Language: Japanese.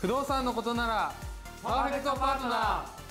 不動産のことならパーフェクトパートナー。